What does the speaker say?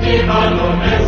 Viva los